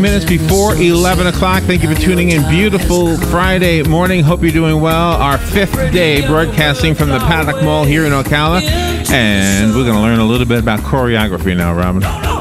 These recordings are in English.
23 minutes before 11 o'clock. Thank you for tuning in. Beautiful Friday morning. Hope you're doing well. Our fifth day broadcasting from the Paddock Mall here in Ocala. And we're going to learn a little bit about choreography now, Robin.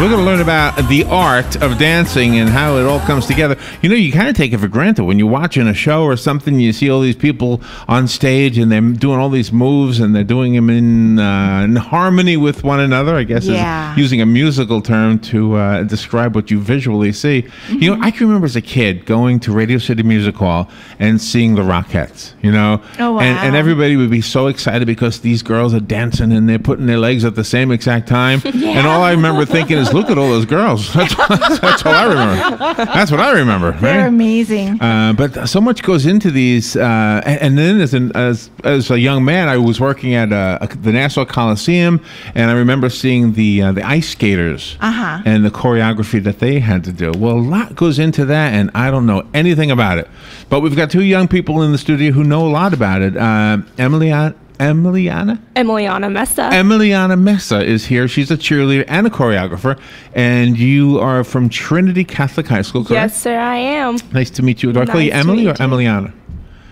We're going to learn about the art of dancing and how it all comes together. You know, you kind of take it for granted when you're watching a show or something. You see all these people on stage and they're doing all these moves and they're doing them in, uh, in harmony with one another. I guess Yeah. is using a musical term to uh, describe what you visually see. You know, I can remember as a kid going to Radio City Music Hall and seeing the Rockettes. You know, Oh, and, and everybody would be so excited because these girls are dancing and they're putting their legs at the same exact time. And all I remember thinking is, look at all those girls. That's, that's all I remember. That's what I remember. They're amazing. Uh, but so much goes into these, uh, and, and then as, an, as as a young man, I was working at uh, the Nassau Coliseum, and I remember seeing the uh, the ice skaters Uh-huh. and the choreography that they had to do. Well, a lot goes into that, and I don't know anything about it. But we've got two young people in the studio who know a lot about it. Uh, Emily, Emiliana. Emiliana Mesa. Emiliana Mesa is here. She's a cheerleader and a choreographer, and you are from Trinity Catholic High School, correct? yes, sir, I am. Nice to meet you. Do I call you Nice Emily or. Emiliana?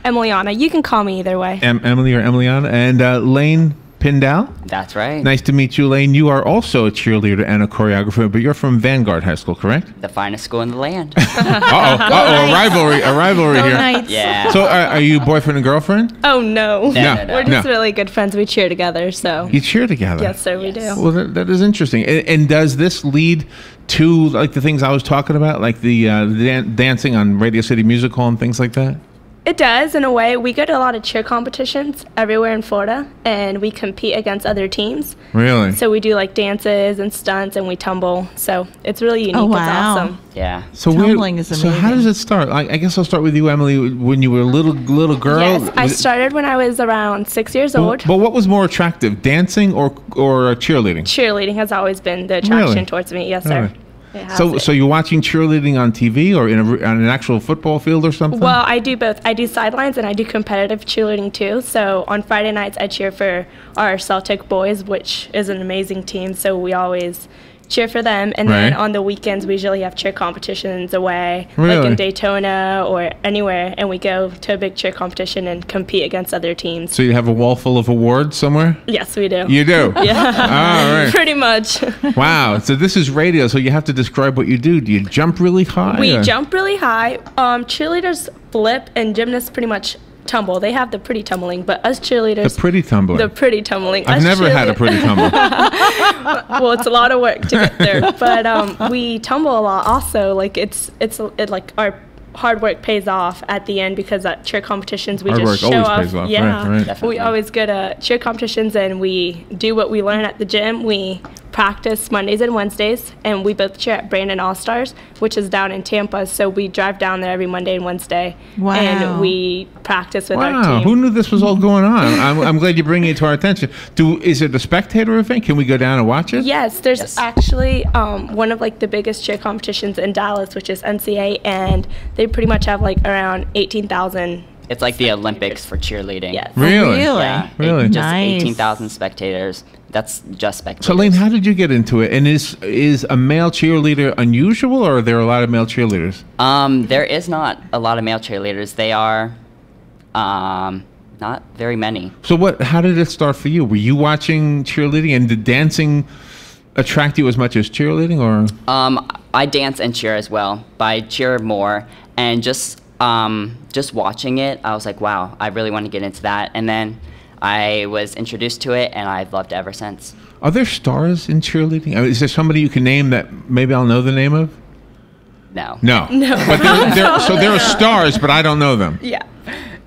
Emiliana. You can call me either way. Em- Emily or Emiliana? And uh, Lane Pindell. That's right. Nice to meet you, Lane. You are also a cheerleader and a choreographer, but you're from Vanguard High School, correct? The finest school in the land. Uh oh, uh oh, a rivalry, a rivalry Go here. Knights. yeah. So, are, are you boyfriend and girlfriend? Oh no. No, No, no, no. We're just no. really good friends. We cheer together, so You cheer together. yes, sir, we do. Well, that, that is interesting. And, and does this lead to like the things I was talking about, like the, uh, the dan- dancing on Radio City Music Hall and things like that? It does, in a way. We go to a lot of cheer competitions everywhere in Florida, and we compete against other teams. Really? So we do like dances and stunts, and we tumble. So it's really unique. Oh, wow. It's awesome. yeah. So Tumbling is So how does it start? I, I guess I'll start with you, Emily. When you were a little little girl. Yes, I started when I was around six years But, old. but what was more attractive, dancing or or uh, cheerleading? Cheerleading has always been the attraction Really? towards me. Yes, sir. Really? So it. so you're watching cheerleading on TV or in a, on an actual football field or something? Well, I do both. I do sidelines and I do competitive cheerleading too. So on Friday nights, I cheer for our Celtic boys, which is an amazing team. So we always cheer for them. And then on the weekends, we usually have cheer competitions away, like in Daytona or anywhere. And we go to a big cheer competition and compete against other teams. so you have a wall full of awards somewhere? yes, we do. You do. Yeah. All right. Pretty much. Wow. So this is radio. So you have to describe what you do. Do you jump really high? We or- jump really high. Um, cheerleaders flip and gymnasts pretty much tumble. They have the pretty tumbling, but us The cheerleaders, pretty tumbler. the pretty tumbling. I've us never had a pretty tumble. well, it's a lot of work to get there, but um, we tumble a lot. Also, like it's it's it, like our hard work pays off at the end because at cheer competitions we Hard just work show always off. pays off, Yeah, right, right. We always go to cheer competitions and we do what we learn at the gym. We practice Mondays and Wednesdays, and we both cheer at Brandon All Stars, which is down in Tampa. So we drive down there every Monday and Wednesday, Wow. and we practice with our Wow. team. Who knew this was all going on? I'm, I'm glad you bring it to our attention. Do is it a spectator event? Can we go down and watch it? Yes, there's Yes. actually um, one of like the biggest cheer competitions in Dallas, which is NCA, and they pretty much have like around eighteen thousand. It's like the Olympics for cheerleading. Yes. Really? Really? Yeah. Really? It- just Nice. 18,000 spectators. That's just spectators. So, Lane, how did you get into it? And is is a male cheerleader unusual, or are there a lot of male cheerleaders? Um, there is not a lot of male cheerleaders. They are, um, not very many. So, what? How did it start for you? Were you watching cheerleading, and did dancing attract you as much as cheerleading, or? Um, I dance and cheer as well, but I cheer more. And just um, just watching it, I was like, wow, I really want to get into that. And then I was introduced to it, and I've loved it ever since. Are there stars in cheerleading? I mean, is there somebody you can name that maybe I'll know the name of? No. No. No. But there, there, so there are stars, but I don't know them. Yeah.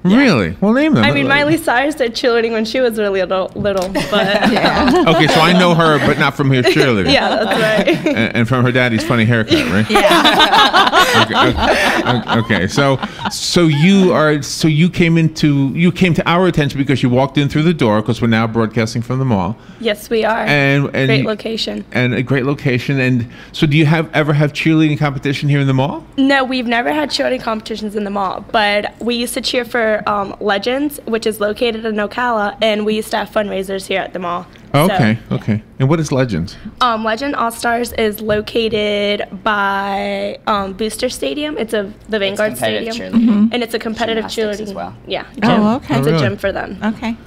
Really? Well, name them. I mean, Miley Cyrus did cheerleading when she was really little, little but Okay, so I know her, but not from here cheerleading. yeah, that's right. And, and from her daddy's funny haircut, right? Yeah. okay, okay, okay. So, so you are, so you came into, you came to our attention because you walked in through the door because we're now broadcasting from the mall, yes, we are. and and Great location. and a great location. And so, do you have ever have cheerleading competition here in the mall? No, we've never had cheerleading competitions in the mall, but we used to cheer for um, Legends, which is located in Ocala, and we used to have fundraisers here at the mall. Okay, okay. And what is Legends? Um, Legend All Stars is located by um, Booster Stadium. It's a the Vanguard competitive Stadium, cheerleading. and it's a competitive cheerleading as well. Yeah, Oh, gym. okay. It's Oh, a gym for them. Okay.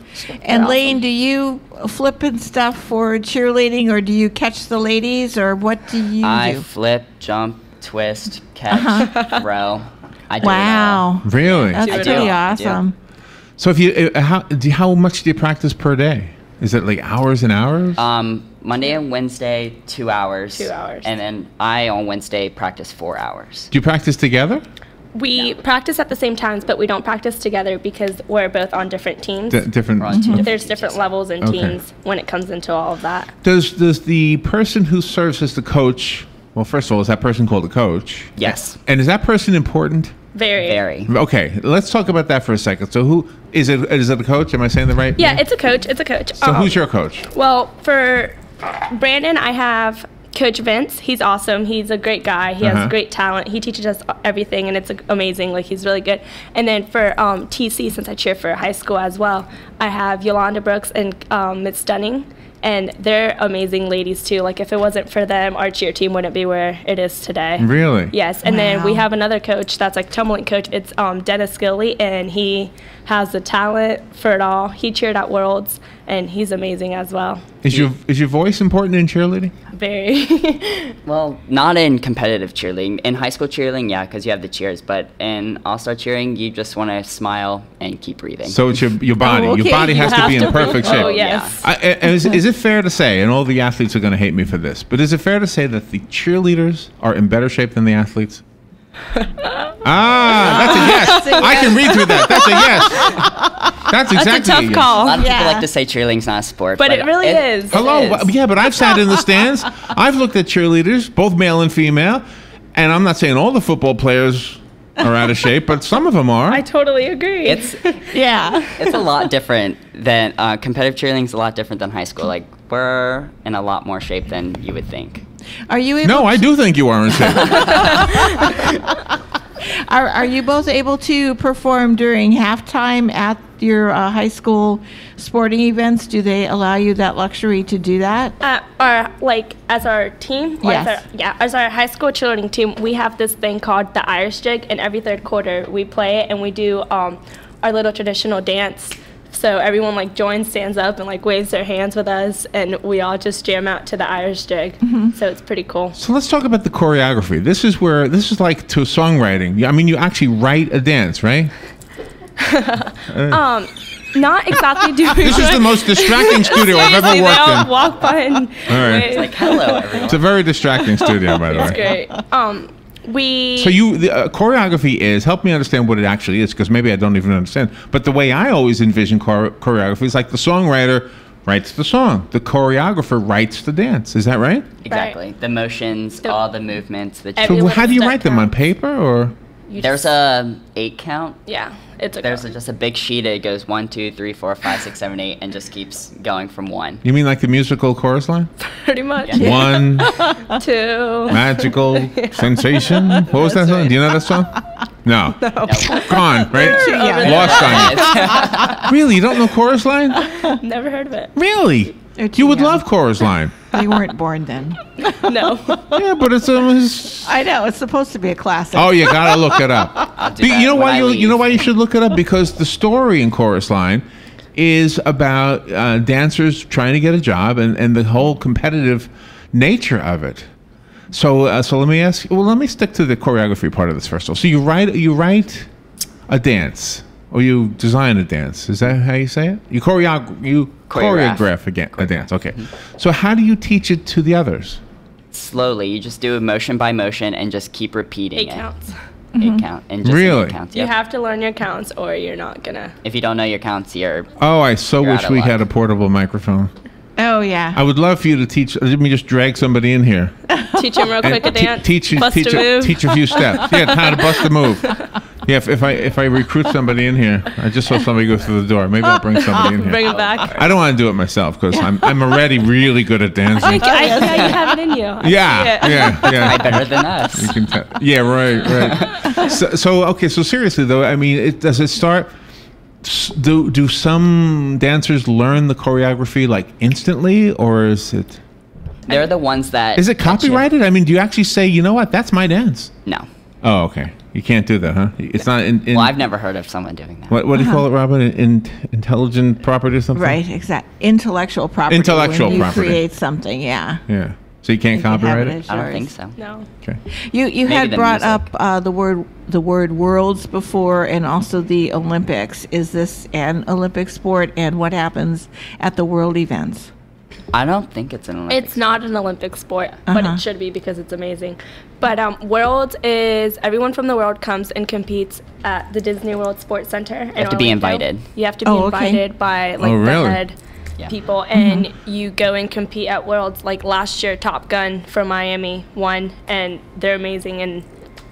And awesome. Lane, do you flip and stuff for cheerleading, or do you catch the ladies, or what do you I do? flip, jump, twist, catch, throw. I do. Wow, Really? that's pretty all. awesome. So if you uh, how do you- how much do you practice per day? Is it like hours and hours? Um, Monday and Wednesday, two hours. Two hours. And then I on Wednesday practice four hours. do you practice together? We practice at the same times, but we don't practice together because we're both on different teams. D- different. We're on two different There's different levels and Okay. teams when it comes into all of that. Does does the person who serves as the coach? Well, first of all, is that person called a coach? Yes. And is that person important? Very. Very. Okay, let's talk about that for a second. So who is it? Is it a coach? Am I saying the right? Yeah, name? it's a coach. It's a coach. So Um, who's your coach? Well, for Brandon, I have Coach Vince. He's awesome. He's a great guy. He Uh-huh. has great talent. He teaches us everything, and it's amazing. Like he's really good. And then for um, TC, since I cheer for high school as well, I have Yolanda Brooks and um, Miss Stunning. And they're amazing ladies too. Like if it wasn't for them, our cheer team wouldn't be where it is today. Really? Yes, and then we have another coach that's like tumbling coach. It's um, Dennis Gilly, and he has the talent for it all. He cheered at Worlds, and he's amazing as well. Is your is your voice important in cheerleading? Very. Well, not in competitive cheerleading. In high school cheerleading, yeah, because you have the cheers. But in all-star cheering, you just want to smile and keep breathing. So it's your your body. Oh, Your okay. body You has to be in to be- perfect shape. Oh, yes. I, is, is it fair to say, and all the athletes are going to hate me for this, but is it fair to say that the cheerleaders are in better shape than the athletes? Ah, that's a yes. I can read through that. That's a yes. That's exactly tough a yes. call. a lot of Yeah. people like to say cheerleading's not a sport, But it really is. Hello. is. Well, Yeah, but I've sat in the stands. I've looked at cheerleaders, both male and female, and I'm not saying all the football players are out of shape, but some of them are. I totally agree. It's Yeah. it's a lot different than uh, competitive cheerleading's a lot different than high school. Like we're in a lot more shape than you would think. Are you able? no, I do think you are in shape. Are, are you both able to perform during halftime at your uh, high school sporting events? Do they allow you that luxury to do that? uh, our like as our team. or as Yes. our- yeah, as our high school cheerleading team, we have this thing called the Irish jig, and every third quarter we play it, and we do um, our little traditional dance. So everyone like joins, stands up, and like waves their hands with us, and we all just jam out to the Irish jig. So it's pretty cool. So let's talk about the choreography. This is where this is like to songwriting. I mean, you actually write a dance, right? Um, not exactly doing. This is the most distracting studio I've ever Seriously, they all worked in. walk by and right. wave. It's Like hello everyone. It's a very distracting studio, by the way. It's great. Um, we. So you the uh, choreography is help me understand what it actually is because maybe I don't even understand. But the way I always envision chore- choreography is like the songwriter writes the song, the choreographer writes the dance. Is that right? Exactly. The motions, The- all the movements, the Every So how do you write them on paper or? You There's just- a eight count. Yeah, it's a. There's a, just a big sheet. It goes one, two, three, four, five, six, seven, eight, and just keeps going from one. You mean like the musical chorus line? pretty much. One Two. magical sensation. What was that song? Do you know that song? No. no. Gone, right? Yeah. Lost on you. Really? You don't know chorus line? Never heard of it. Really? They're You would love chorus line. They weren't born then. No. Yeah, but it's um. it's- I know it's supposed to be a classic. Oh, you gotta look it up. I'll do Be- that you know when why I you you know why you should look it up because the story in chorus line is about uh, dancers trying to get a job and, and the whole competitive nature of it. So uh, so let me ask. Well, let me stick to the choreography part of this first of all. So you write you write a dance or you design a dance. Is that how you say it? You choreograph you choreograph, Choreograph. again a dance. Okay. Mm-hmm. So how do you teach it to the others? Slowly, you just do it motion by motion and just keep repeating Eight it. counts. Eight mm-hmm. count and just Really? eight counts. You have to learn your counts, or you're not gonna. if you don't know your counts, you're Oh, I so You're wish we luck. had a portable microphone. Oh yeah. I would love for you to teach. Let me just drag somebody in here. Teach him real quick a te- dance. teach bust teach a move. teach a few steps. Yeah, how to bust a move. Yeah, if, if I if I recruit somebody in here, I just saw somebody go through the door. Maybe I'll bring somebody in here. Bring here. it back. I don't want to do it myself because I'm I'm already really good at dancing. I, I, yeah, you have it in you. I Yeah, see it. yeah, yeah. better than us. You can tell. Yeah, right, right. So, so okay, so seriously though, I mean, it, does it start? S- do do some dancers learn the choreography like instantly, or is it They're the ones that. is it catch you. copyrighted? I mean, do you actually say, you know what, that's my dance? No. Oh, okay. You can't do that, huh? It's not in. in Well, I've never heard of someone doing that. what what do you Uh-huh. call it, Robin? In, intelligent property or something? Right, exact. Intellectual property. Intellectual when you property. create something, yeah. Yeah. So you can't You can have copyright it it. as I don't yours. think so. No. Okay. You you Maybe had the brought music. up uh, the word the word worlds before, and also the Olympics. Is this an Olympic sport, and what happens at the world events? I don't think it's an Olympic. It's not an Olympic sport, but Uh-huh. it should be because it's amazing. But um, World is everyone from the world comes and competes at the Disney World Sports Center. You have to be invited. You have to be Oh, okay. invited by like Oh, the head Yeah. people, and you go and compete at Worlds. Like last year, Top Gun from Miami won, and they're amazing, and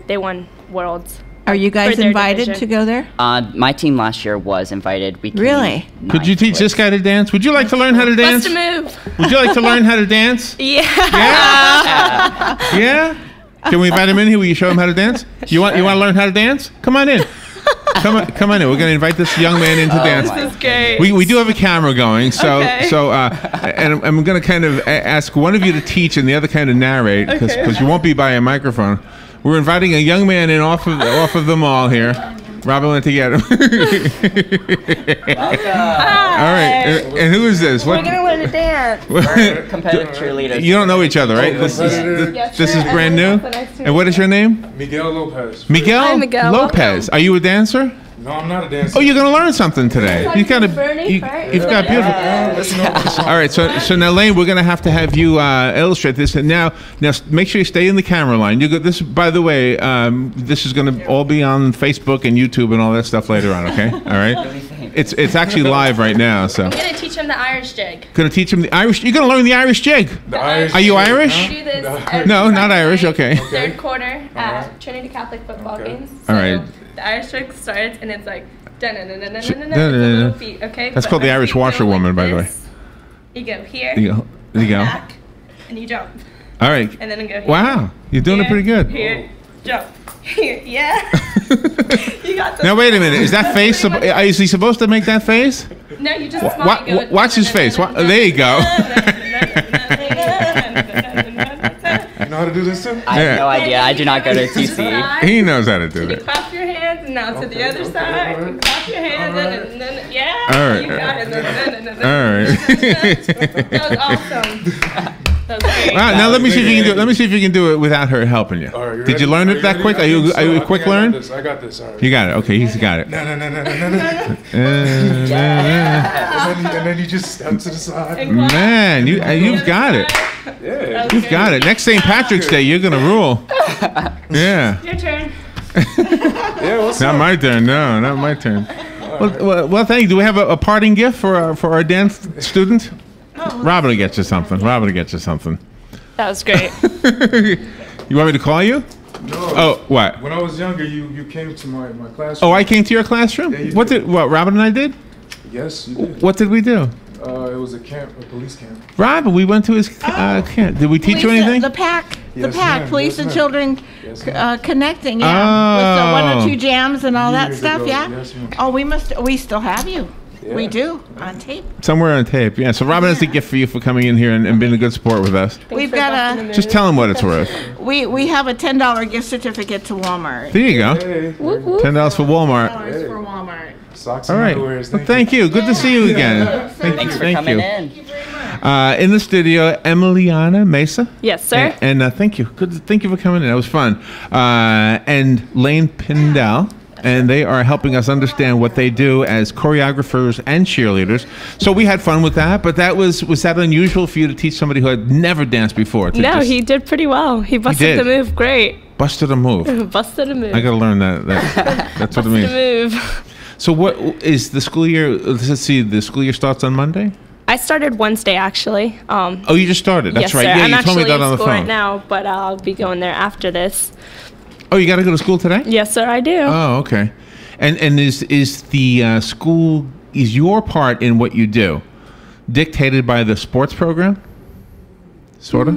they won Worlds. Are you guys invited division. to go there? Uh, my team last year was invited. We Really? Could you teach this guy to dance? Would you like to learn how to dance? Bust a move. Would you like to learn how to dance? Yeah. Yeah. yeah. Can we invite him in here? Will you show him how to dance? You want you want to learn how to dance? Come on in. Come on, come on in. We're going to invite this young man in to dance. This is great. We, we do have a camera going, so Okay. so uh, and I'm, I'm going to kind of ask one of you to teach and the other kind of narrate because Okay. you won't be by a microphone. We're inviting a young man in off of off of the mall here. Robin went to get him. All right, and, and who is this? We're What? gonna learn to dance. We're competitive cheerleaders. You don't know each other, right? This is this, this is brand new. That's nice to And what is your name? Miguel Lopez. Miguel, Hi, Miguel. Lopez. Are you a dancer? No, I'm not a dancer. Oh, you're gonna learn something today. You got a, Bernie, you, right? you've got beautiful. All right, so so now Lane, we're gonna have to have you uh, illustrate this. And now, now make sure you stay in the camera line. You go. This, by the way, um, this is gonna all be on Facebook and YouTube and all that stuff later on. Okay, all right. It's it's actually live right now. So, I'm gonna teach him the Irish jig. gonna teach him the Irish. You're gonna learn the Irish jig. The Irish. Are you Irish? We do this every No, not Irish, night, okay. Third quarter at Trinity Catholic football Okay. games. All So right. The Irish jig starts and it's like feet, okay? That's called the Irish washerwoman, by the way. You go here. You go. You go. Back, and you jump, All right. and then go. Wow, you're doing it pretty good. Here, jump. Here, yeah. you got. Now wait a minute. Is that face? Is he supposed to make that face? No, you just Wa- smile. wa- you go, wa- watch his face. There you go. You know how to do this too? I have no idea. I do not go to TC. He knows how to do it. Clap your now to the other side. alright. Clap your hands and, and then yeah. All right. You got it. All right. That was awesome. That was great. Wow, now let me see if you can do it. Let me see if you can do it without her helping you. All right, Did you learn it that ready? quick? Are you think are you so. a I quick think I got learn? this. I got this. All right. You got it. Okay, he's got it. No, no, no, no, no, no, no. Uh, And then, and then you just step to the side. Man, you you've got it. Yeah. You've got it. Next St. Patrick's Day, you're gonna rule. Yeah. Your turn. Yeah, what's Not up? my turn. No, not my turn. Well, well, well thank you. Do we have a, a parting gift for our, for our dance student? Robin will get you something. Robin will get you something. That was great. You want me to call you? No. Oh, what? When I was younger, you, you came to my, my classroom. Oh, I came to your classroom. Yeah, you What did. did what Robin and I did? Yes, you did. What did we do? Uh, it was a camp, a police camp. Robin, we went to his uh, camp. Did we teach you anything? The pack, the Yes, pack, ma'am. police Yes, and ma'am. children Yes, uh, connecting, yeah, with the one Oh. or two jams and all that stuff, ago, yeah. yes, oh, we must, we still have you. We do on tape. Somewhere on tape. Yeah. So Robin has a gift for you for coming in here and, and being a good sport with us. We've got a- Just tell him what it's worth. We we have a ten dollar gift certificate to Walmart. There you go. Hey, Whoop, whoop. Ten dollars for Walmart. Dollars for Walmart. socks All and right. underwears. Well, thank you. Good to see you again. Thank you. Thanks for Thank coming you. in. Uh, in the studio, Emiliana Mesa. Yes, sir. And, and, uh, thank you. Good. Thank you for coming in. That was fun. Uh, and Lane Pindell. And they are helping us understand what they do as choreographers and cheerleaders. So we had fun with that. But that was was that unusual for you to teach somebody who had never danced before? No, just he did pretty well. He busted did. the move great. busted a move. busted a move. I got to learn that. that that's what it busted a means. move. So what is the school year? Let's see. The school year starts on Monday. I started Wednesday actually. Um, Oh, you just started. That's yes, right. sir. Yeah, I'm you told me that on the school phone. right now, but I'll be going there after this. Oh, you got to go to school today. Yes, sir, I do. Oh, okay. And and is is the uh, school is your part in what you do dictated by the sports program? Sort of.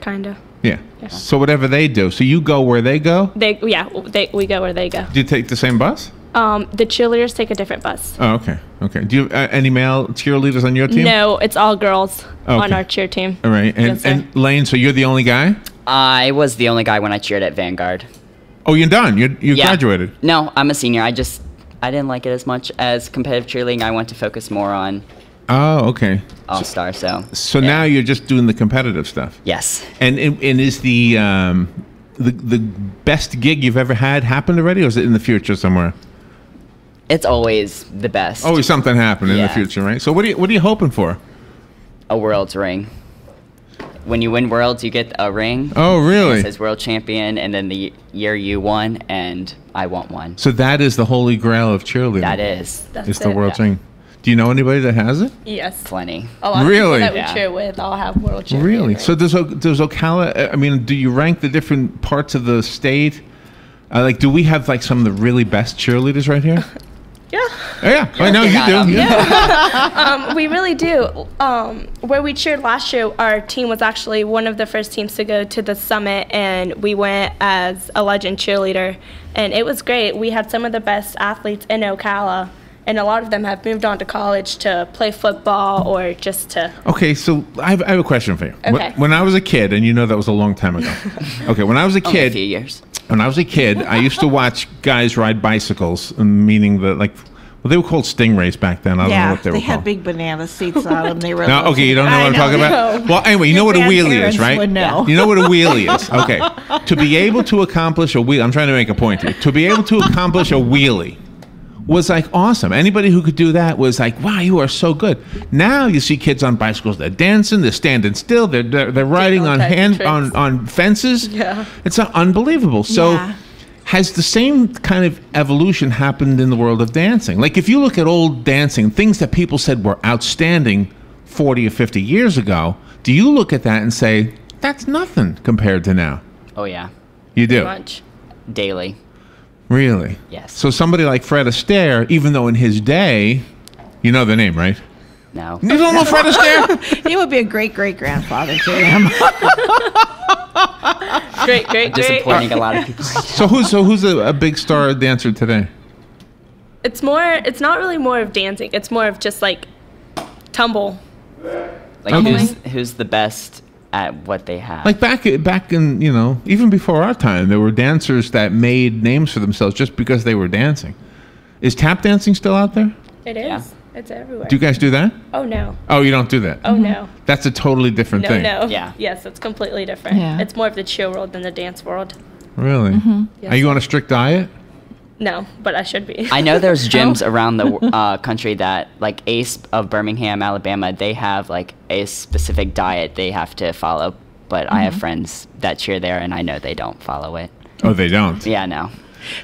Kinda. Yeah. So whatever they do, so you go where they go. They yeah, they we go where they go. Do you take the same bus? Um, the cheerleaders take a different bus. Oh, okay. Okay. Do you have uh, any male cheerleaders on your team? No, it's all girls on our cheer team. All right. And, Yes, and Lane, so you're the only guy? I was the only guy when I cheered at Vanguard. Oh, you're done. You you Yeah. graduated. No, I'm a senior. I just I didn't like it as much as competitive cheerleading. I want to focus more on Oh, okay. All Star. So So yeah. now you're just doing the competitive stuff. yes, And and, and is the um the the best gig you've ever had happened already, or is it in the future somewhere? It's always the best. Always something happening in the future, right? So what are you what are you hoping for? a world's ring. When you win worlds, you get a ring. Oh, really? It really? says world champion, and then the year you won, and I want one. So that is the holy grail of cheerleading. That is That's It's the it. world yeah. thing. Do you know anybody that has it? Yes. plenty. A lot Really? of people that we Yeah. cheer with all have world champion. Really? rings. So does O- does Ocala? I mean, do you rank the different parts of the state? Uh, like, do we have like some of the really best cheerleaders right here? yeah. Oh, yeah, I know you do. got Yeah. Um, we really do. Um, where we cheered last year, our team was actually one of the first teams to go to the summit, and we went as a legend cheerleader, and it was great. We had some of the best athletes in Ocala, and a lot of them have moved on to college to play football or just to. Okay, so I have, I have a question for you. When- Okay. When, I was a kid, and you know that was a long time ago. okay, when I was a kid. Only a kid, few years. when I was a kid, I used to watch guys ride bicycles, um, meaning the like, well, they were called stingrays back then. I don't know what they, they, were had big banana seats on them. They were. No, okay, you don't know I what I'm talking about. No. Well, anyway, you know what a wheelie is, right? would know. You know what a wheelie is. Okay, to be able to accomplish a wheel, I'm trying to make a point here. To be able to accomplish a wheelie was like awesome. Anybody who could do that was like, wow, you are so good. Now you see kids on bicycles, they're dancing, they're standing still, they're they're, they're riding on hand tricks. on on fences. Yeah. it's uh, unbelievable. So. Yeah. Has the same kind of evolution happened in the world of dancing? Like, if you look at old dancing, things that people said were outstanding 40 or 50 years ago, do you look at that and say, that's nothing compared to now? Oh yeah, You do. Much. daily. Really? Yes. So, somebody like Fred Astaire, even though in his day, you know the name, right? No. You don't know Fred Astaire? He would be a great great grandfather to him. Great, great, great. Disappointing a lot of people. so, who's, so who's a, a big star dancer today? It's more. It's not really more of dancing. It's more of just like tumble. Like Okay. who's who's the best at what they have? Like back back in you know even before our time, there were dancers that made names for themselves just because they were dancing. Is tap dancing still out there? It is. Yeah. It's everywhere. Do you guys do that? oh no. Oh, you don't do that. Oh no. Mm-hmm. That's a totally different No, thing. no. Yeah. Yes, it's completely different. Yeah. It's more of the cheer world than the dance world. Really? Mm-hmm. Yes. Are you on a strict diet? No, but I should be. I know there's gyms around the uh, country that, like Ace of Birmingham, Alabama, they have like a specific diet they have to follow. But I have friends that cheer there, and I know they don't follow it. Oh, they don't. Yeah, no.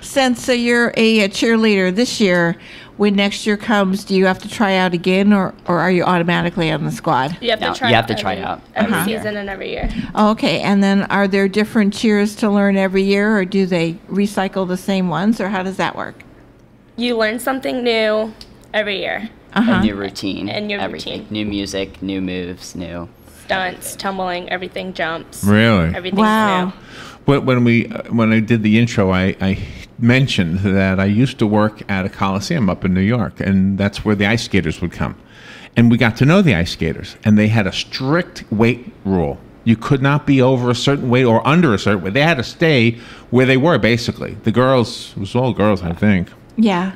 Since uh, you're a, uh cheerleader this year, when next year comes, do you have to try out again, or, or are you automatically on the squad? you have No, to try. you out have to try every, out every every year. season and every year. Oh, okay, and then are there different cheers to learn every year, or do they recycle the same ones, or how does that work? You learn something new every year. Uh-huh. A new routine. And new everything. routine. New music, new moves, new. Stunts, tumbling, everything jumps. Really? Everything's Wow. new. When, when we uh, when I did the intro, I, I mentioned that I used to work at a coliseum up in New York, and that's where the ice skaters would come. And we got to know the ice skaters, and they had a strict weight rule. You could not be over a certain weight or under a certain weight. They had to stay where they were, basically. The girls, it was all girls, I think. Yeah.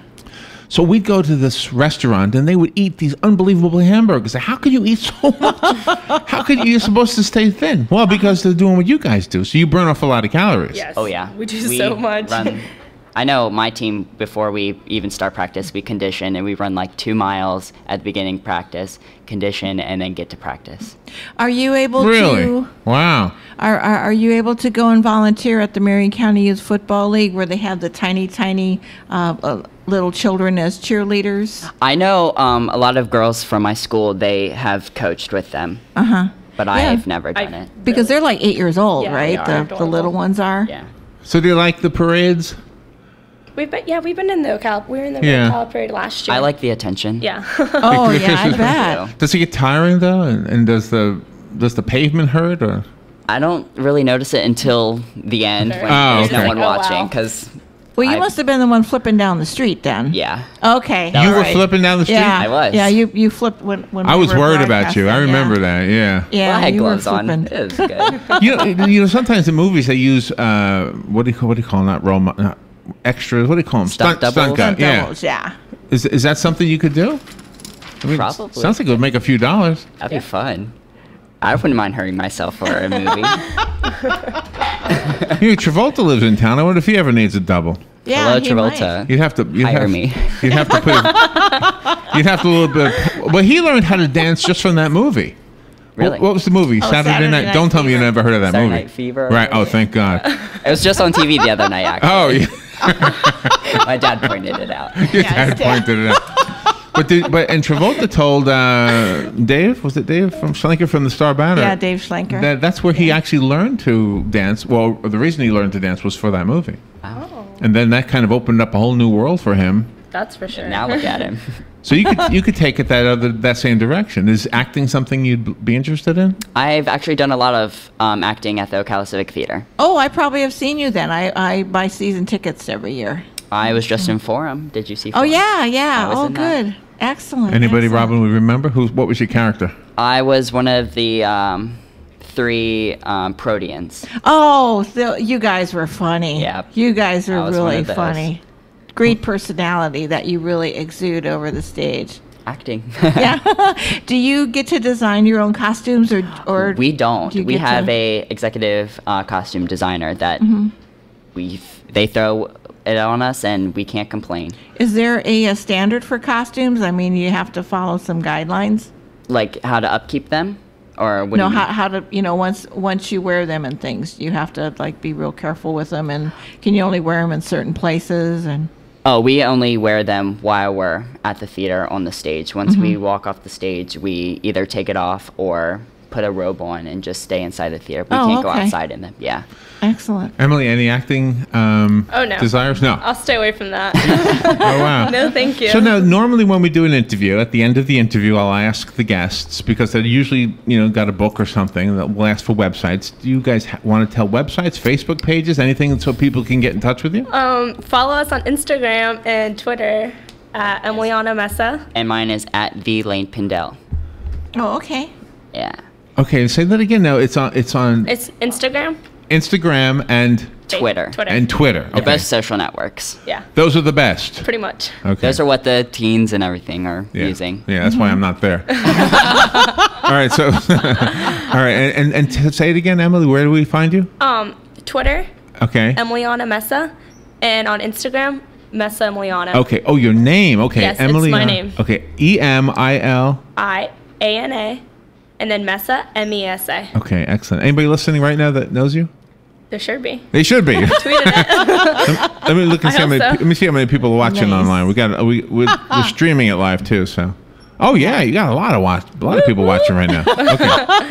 So we'd go to this restaurant and they would eat these unbelievable hamburgers. How can you eat so much? How could you, you're supposed to stay thin? Well, because they're doing what you guys do. So you burn off a lot of calories. Yes. Oh yeah. We do so much. Run, I know my team before we even start practice, we condition and we run like two miles at the beginning practice, condition, and then get to practice. Are you able Really? to? Wow. Are, are are you able to go and volunteer at the Marion County Youth Football League, where they have the tiny, tiny uh, uh, little children as cheerleaders? I know um, a lot of girls from my school. They have coached with them, Uh huh. but Yeah. I've never done I- it. Because they're like eight years old, Yeah, right? they are. The, the little ones are. Yeah. So do you like the parades? We've been, yeah, we've been in the Ocala. We were in the Yeah. Ocala parade last year. I like the attention. Yeah. Oh yeah, I bet. Does it get tiring though? And, and does the does the pavement hurt or? I don't really notice it until the end when Oh, there's no okay. one Like, oh, watching wow. because Well, you I- must have been the one flipping down the street then. Yeah. Okay. That You were right. flipping down the street? Yeah, I was. Yeah, you you flipped when when I we was were worried about you. I remember yeah. that. Yeah. Yeah, well, I had you were gloves on. flipping. It was good. you know, you know, sometimes in movies they use uh, what do you call what do you call them? Not role mo- not extras. What do you call them? Stunt doubles? stunt guy. Stunt Yeah. doubles, yeah. Is is that something you could do? I mean, Probably. Sounds like it would make a few dollars. That'd be fun. I wouldn't mind hurting myself for a movie. You know, Travolta lives in town. I wonder if he ever needs a double. Yeah, Hello, he might. Travolta. You'd have to you'd Hire have, me. You'd have to put. you'd have to a little bit. But he learned how to dance just from that movie. Really? What, what was the movie? Oh, Saturday, Saturday Night. Night Don't tell me you Fever. never heard of that movie. Saturday movie. Night Fever. Right. Oh, thank God. It was just on TV the other night, oh, actually. Oh, yeah. My dad pointed it out. Your Yeah, dad it's pointed it out. But did, but and Travolta told uh, Dave was it Dave from Schlenker from the Star Banner? Yeah, Dave Schlenker. That, that's where he actually learned to dance. Well, the reason he learned to dance was for that movie, Oh, and then that kind of opened up a whole new world for him. that's for sure. Now look at him. So you could you could take it that other that same direction. Is acting something you'd be interested in? I've actually done a lot of um, acting at the Ocala Civic Theater. oh, I probably have seen you then. I, I buy season tickets every year. I was just in Forum. Did you see? Oh yeah, yeah. Oh in that. good. Excellent. Anybody, excellent. Robin, would remember? Who? What was your character? I was one of the um, three um, Proteans. Oh, so you guys were funny. Yeah. You guys I are was one really funny. Great personality that you really exude over the stage. Acting. Yeah. Do you get to design your own costumes or or we don't. do we have to- a executive uh, costume designer that Mm-hmm. we they throw it on us and we can't complain. Is there a, a standard for costumes? I mean, you have to follow some guidelines. Like how to upkeep them, or no, how, how to you know once once you wear them and things, you have to like be real careful with them. And can you only wear them in certain places? And Oh, we only wear them while we're at the theater on the stage. Once we Mm-hmm. walk off the stage, we either take it off or put a robe on and just stay inside the theater. We Oh, can't go outside in them. Yeah. excellent. Emily, any acting um, Oh, no. desires? No. I'll stay away from that. Oh wow. no, thank you. So now, normally when we do an interview, at the end of the interview, I'll ask the guests because they usually, you know, got a book or something. That we'll ask for websites. Do you guys ha- want to tell websites, Facebook pages, anything, so people can get in touch with you? um, follow us on Instagram and Twitter at Emiliana Mesa. And mine is at the Lane Pindell. Oh, okay. Yeah. Okay, say that again. No, it's on it's on It's Instagram. Instagram and Twitter. Twitter. and Twitter. They're Okay. both social networks. yeah, Those are the best. pretty much. Okay. Those are what the teens and everything are yeah. using. Yeah, that's why I'm not there. all right, so all right, and and, and t- say it again, Emily. Where do we find you? Um, Twitter, Okay. Emiliana Mesa, and on Instagram, Mesa Emiliana. Okay. Oh, your name. Okay, Yes, it's Emily. my name. Okay. E M I L. I A N A, and then Mesa M E S A. Okay, excellent. Anybody listening right now that knows you? There should be. They should be. Tweeted it. let me look and see how many. so. Let me see how many people are watching Nice. online. We got. We we're, we're streaming it live too. So. Oh yeah, you got a lot of watch. A lot of people watching right now. Okay.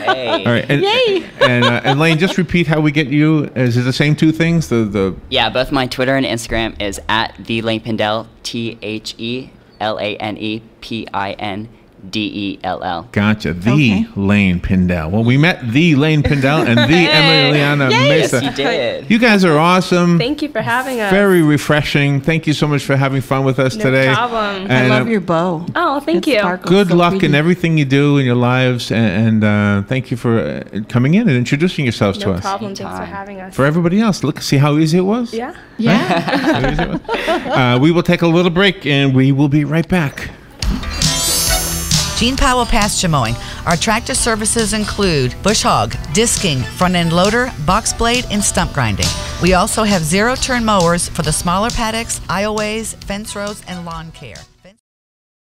Hey. All right. And, Yay. And uh, and Lane, just repeat how we get you. Is it the same two things? The the Yeah, both my Twitter and Instagram is at the Lane Pindell, T H E L A N E P I N D E L L. Gotcha. The Okay. Lane Pindell. Well, we met the Lane Pindell and the Emiliana Mesa. Yes, You did. You guys are awesome. Thank you for having us. Very refreshing. Thank you so much for having fun with us No today. No problem. I love uh, your bow. Oh, thank It you. sparkles Good so luck pretty. in everything you do in your lives, and, and uh, thank you for uh, coming in and introducing yourselves to us. No us. problem. Thanks for having us. For everybody else, look, see how easy it was. yeah. Yeah. How easy it was? uh, we will take a little break, and we will be right back. Gene Powell Pasture Mowing. Our tractor services include bush hog, disking, front end loader, box blade, and stump grinding. We also have zero turn mowers for the smaller paddocks, aisleways, fence rows, and lawn care.